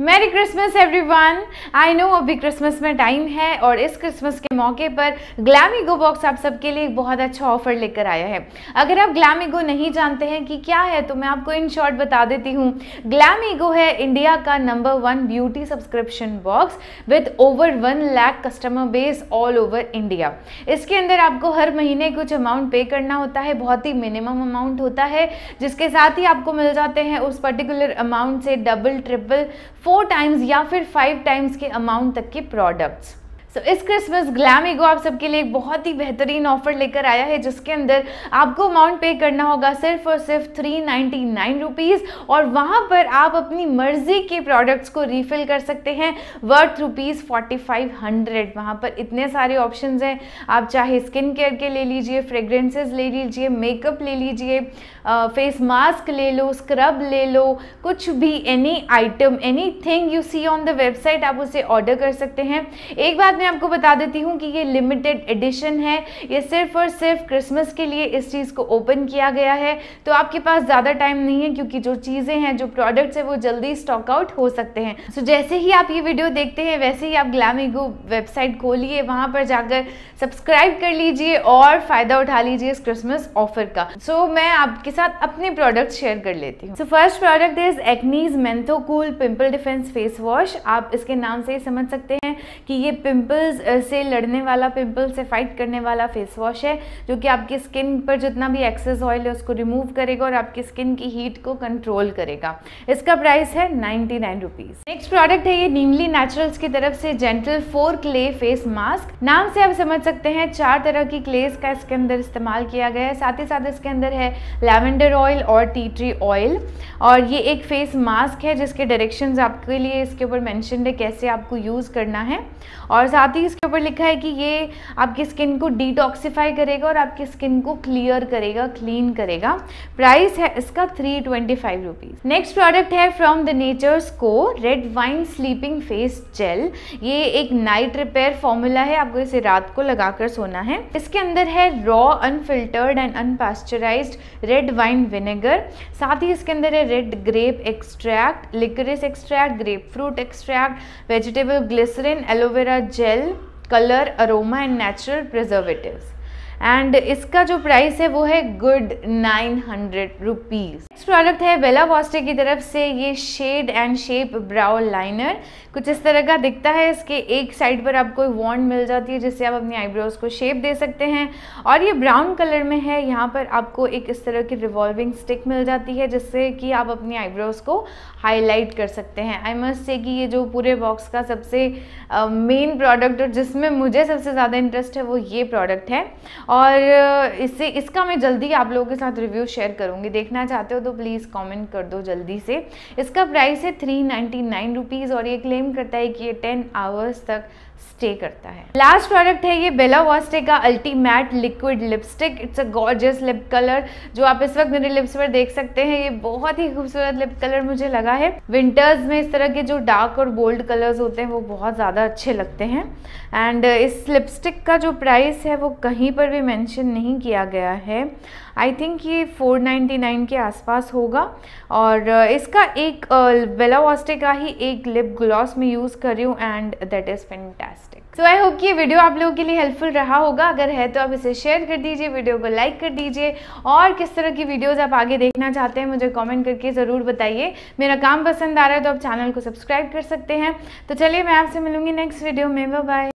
Merry Christmas everyone I know अभी Christmas में time है और इस क्रिसमस के मौके पर ग्लैमिगो बॉक्स आप सबके लिए एक बहुत अच्छा ऑफ़र लेकर आया है। अगर आप ग्लैमिगो नहीं जानते हैं कि क्या है तो मैं आपको इन शॉर्ट बता देती हूँ। ग्लैमिगो है इंडिया का number one beauty subscription box with over one lakh customer base all over India इसके अंदर आपको हर महीने कुछ अमाउंट पे करना होता है, बहुत ही मिनिमम अमाउंट होता है, जिसके साथ ही आपको मिल जाते हैं उस पर्टिकुलर अमाउंट से डबल ट्रिपल फोर टाइम्स या फिर फाइव टाइम्स के अमाउंट तक के प्रोडक्ट्स सो so, इस क्रिसमस ग्लैमिगो आप सबके लिए एक बहुत ही बेहतरीन ऑफ़र लेकर आया है जिसके अंदर आपको अमाउंट पे करना होगा सिर्फ़ और सिर्फ़ थ्री नाइन्टी नाइन रुपीज़ और वहाँ पर आप अपनी मर्ज़ी के प्रोडक्ट्स को रिफ़िल कर सकते हैं worth rupees forty five hundred वहाँ पर इतने सारे ऑप्शन हैं। आप चाहे स्किन केयर के ले लीजिए फ्रेग्रेंसेज ले लीजिए मेकअप ले लीजिए फेस मास्क ले लो स्क्रब ले लो कुछ भी any item any thing you see on the website आप उसे ऑर्डर कर सकते हैं। एक बात मैं आपको बता देती हूँ कि ये लिमिटेड एडिशन है। ये सिर्फ़ और सिर्फ़ क्रिसमस के लिए इस चीज़ को ओपन किया गया है। तो आपके पास ज़्यादा टाइम नहीं है क्योंकि जो चीज़ें हैं जो प्रोडक्ट्स हैं वो जल्दी स्टॉक आउट हो सकते हैं। सो so, जैसे ही आप ये वीडियो देखते हैं वैसे ही आप ग्लैमिगो वेबसाइट खोलिए वहाँ पर जाकर सब्सक्राइब कर लीजिए और फ़ायदा उठा लीजिए इस क्रिसमस ऑफ़र का। सो so, मैं आपके साथ अपने प्रोडक्ट शेयर कर लेती हूँ। So first product is Acnes mentho cool pimple defence face wash आप इसके नाम से ही समझ सकते हैं कि ये पिंपल पिंपल्स से लड़ने वाला पिंपल से फाइट करने वाला फेस वॉश है, जो कि आपकी स्किन पर जितना भी एक्सेस ऑयल है, उसको रिमूव करेगा और आपकी स्किन की हीट को कंट्रोल करेगा। इसका प्राइस है ninety nine rupees next product है ये नीमली नेचुरल्स की तरफ़ से gentle four clay face mask नाम से आप समझ सकते हैं, चार तरह की क्लेस का इसके अंदर इस्तेमाल किया गया है। साथ ही साथ इसके अंदर है लैवेंडर ऑयल और टी ट्री ऑयल और ये एक फेस मास्क है, जिसके डायरेक्शंस आपके लिए इसके ऊपर मैंशन है, कैसे आपको यूज़ करना है। और साथ ही इसके ऊपर लिखा है कि ये आपकी स्किन को डिटॉक्सीफाई करेगा और आपकी स्किन को क्लियर करेगा क्लीन करेगा। प्राइस है इसका three twenty five rupees next product है from the nature's co red wine sleeping face gel ये एक नाइट रिपेयर फॉर्मूला है, आपको इसे रात को लगाकर सोना है। इसके अंदर है raw unfiltered and unpasteurised red wine vinegar साथ ही इसके अंदर है red grape extract liquorice extract grapefruit extract vegetable glycerin aloe vera gel colour aroma and natural preservatives and इसका जो प्राइस है वो है good nine hundred rupees next product है बेला वॉस्टे की तरफ़ से ये shade and shape brow liner कुछ इस तरह का दिखता है इसके एक साइड पर आपको वॉन्ड मिल जाती है जिससे आप अपनी आईब्रोज को शेप दे सकते हैं। और ये ब्राउन कलर में है यहाँ पर आपको एक इस तरह की रिवॉल्विंग स्टिक मिल जाती है जिससे कि आप अपनी आईब्रोज को हाईलाइट कर सकते हैं। आई मस्ट से कि ये जो पूरे बॉक्स का सबसे मेन uh, प्रोडक्ट और जिसमें मुझे सबसे ज़्यादा इंटरेस्ट है वो ये प्रोडक्ट है। और इससे, इसका मैं जल्दी आप लोगों के साथ रिव्यू शेयर करूँगी। देखना चाहते हो तो प्लीज़ कमेंट कर दो जल्दी से। इसका प्राइस है थ्री नाइन्टी नाइन रुपीज़ और ये क्लेम करता है कि ये टेन आवर्स तक स्टे करता है। लास्ट प्रोडक्ट है ये बेला वॉस्टे का ultimate liquid lipstick it's a gorgeous lip colour जो आप इस वक्त मेरे लिप्स पर देख सकते हैं। ये बहुत ही खूबसूरत लिप कलर मुझे लगा है। विंटर्स में इस तरह के जो डार्क और बोल्ड कलर्स होते हैं, वो बहुत ज़्यादा अच्छे लगते हैं। एंड इस लिपस्टिक का जो प्राइस है, वो कहीं पर भी मेंशन नहीं किया गया है। आई थिंक ये 499 के आसपास होगा। और इसका एक बेला वॉस्टे का ही एक लिप ग्लॉस में यूज़ कर रही हूँ and that is fantastic so I hope ये वीडियो आप लोगों के लिए हेल्पफुल रहा होगा। अगर है तो आप इसे शेयर कर दीजिए वीडियो को लाइक कर दीजिए। और किस तरह की वीडियोस आप आगे देखना चाहते हैं मुझे कमेंट करके ज़रूर बताइए। मेरा काम पसंद आ रहा है तो आप चैनल को सब्सक्राइब कर सकते हैं। तो चलिए मैं आपसे मिलूँगी नेक्स्ट वीडियो में। बाय